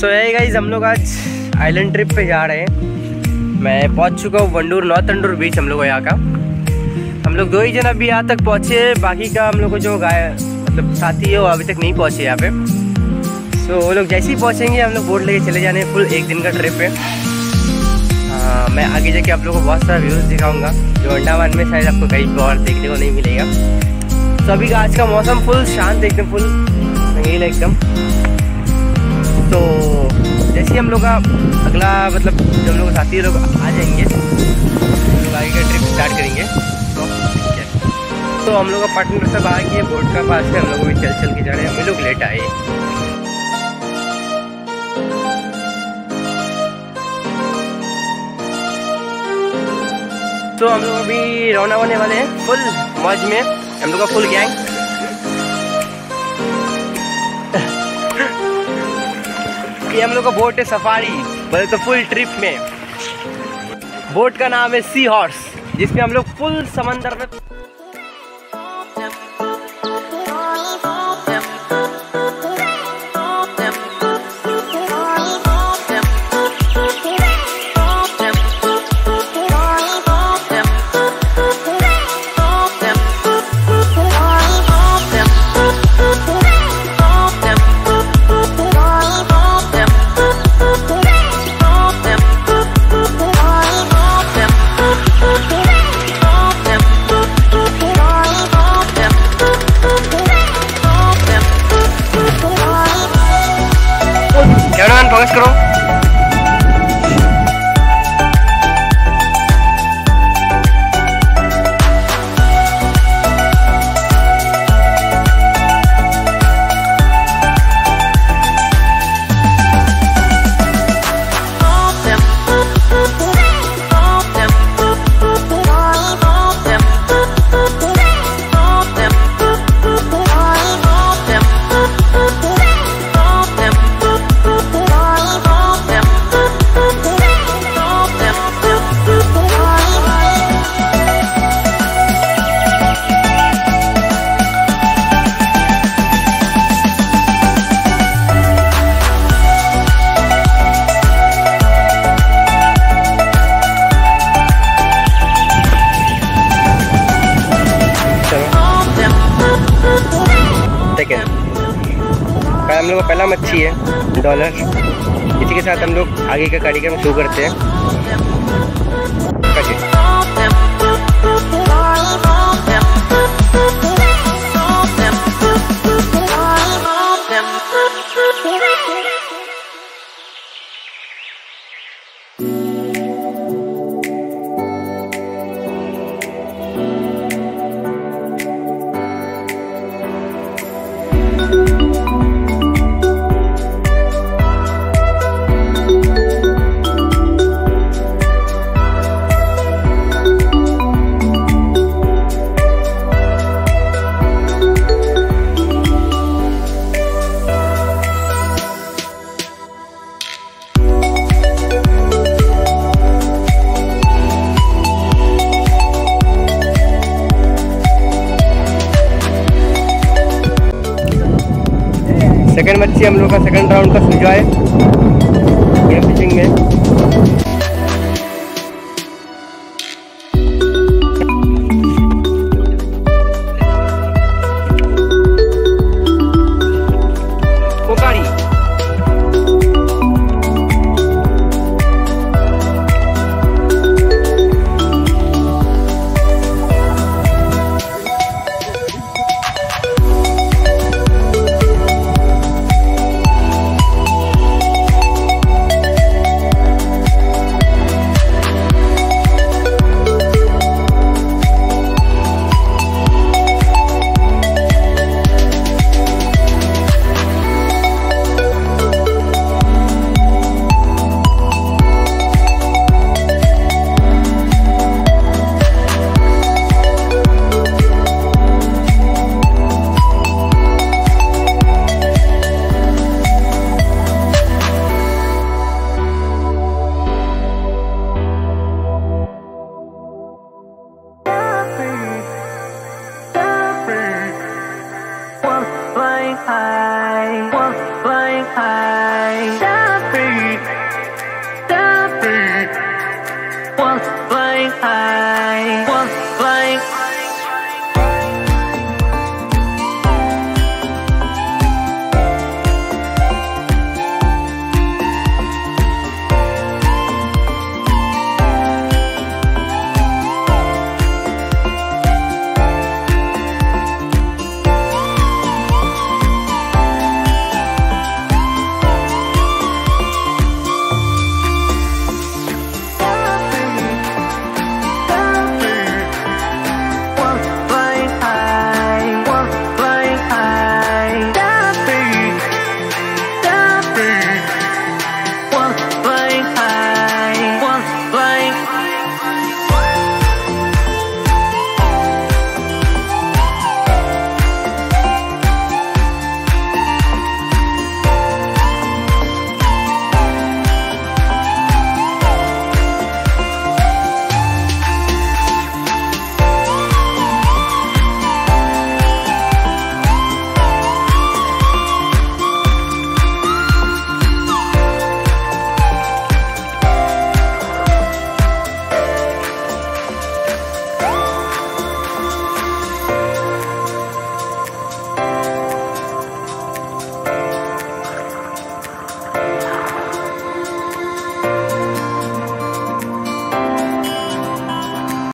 सो है गाइज़ हम लोग आज आइलैंड ट्रिप पे जा रहे हैं। मैं पहुँच चुका हूँ वंडूर नॉर्थ अंडूर बीच हम लोग यहाँ का। हम लोग दो ही जन अभी यहाँ तक पहुँचे बाकी का हम लोग को जो गाय मतलब साथी है वो अभी तक नहीं पहुँचे यहाँ पे। सो वो लोग जैसे ही पहुँचेंगे हम लोग बोट लेके चले जाने फुल एक दिन का ट्रिप है। आ, मैं आगे जाके आप लोग को बहुत सारा व्यूज़ दिखाऊँगा जो अंडमान में शायद आपको कहीं और देखने को नहीं मिलेगा। तो अभी का आज का मौसम फुल शांत एकदम फुल एकदम। तो जैसे हम लोग का अगला मतलब जब लोग साथी लोग आ जाएँगे, हम लोग आगे का ट्रिप स्टार्ट करेंगे तो तो हम लोग का पार्टनर सब आ गए बोर्ड का पास है हम लोग भी चल चल के जा रहे हैं। हम लोग लेट आए। तो हम लोग अभी रवाना होने वाले हैं फुल मौज में। हम लोग का फुल गैंग ये हम लोग का बोट है सफारी बोले तो फुल ट्रिप में। बोट का नाम है सी हॉर्स जिसमें हम लोग फुल समंदर में सेकेंड हम लोग का पहला मच्छी है डॉलर इसी के साथ हम लोग आगे का कार्यक्रम शुरू करते हैं। सेकंड मच्छी हम लोग का सेकंड राउंड का सूझा है गेम फिशिंग में।